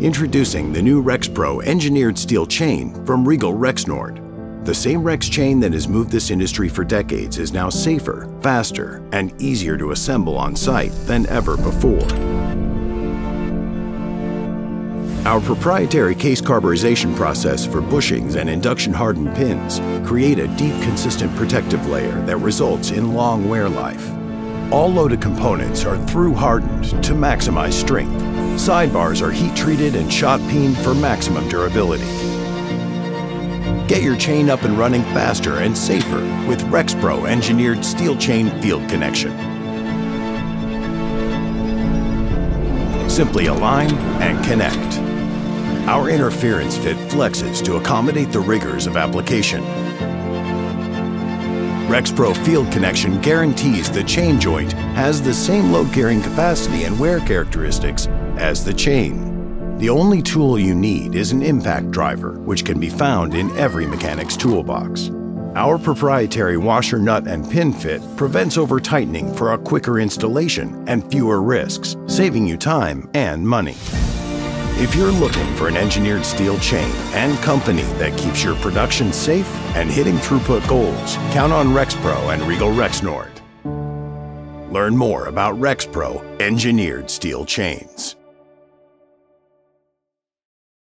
Introducing the new RexPro engineered steel chain from Regal Rexnord. The same Rex chain that has moved this industry for decades is now safer, faster, and easier to assemble on site than ever before. Our proprietary case carburization process for bushings and induction hardened pins create a deep consistent protective layer that results in long wear life. All loaded components are through hardened to maximize strength. Sidebars are heat treated and shot peened for maximum durability. Get your chain up and running faster and safer with RexPro engineered steel chain field connection. Simply align and connect. Our interference fit flexes to accommodate the rigors of application. RexPro Field Connection guarantees the chain joint has the same load carrying capacity and wear characteristics as the chain. The only tool you need is an impact driver, which can be found in every mechanic's toolbox. Our proprietary washer nut and pin fit prevents over tightening for a quicker installation and fewer risks, saving you time and money. If you're looking for an engineered steel chain and company that keeps your production safe and hitting throughput goals, count on RexPro and Regal Rexnord. Learn more about RexPro engineered steel chains.